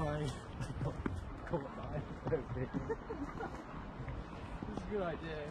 That's I got caught by It's a good idea.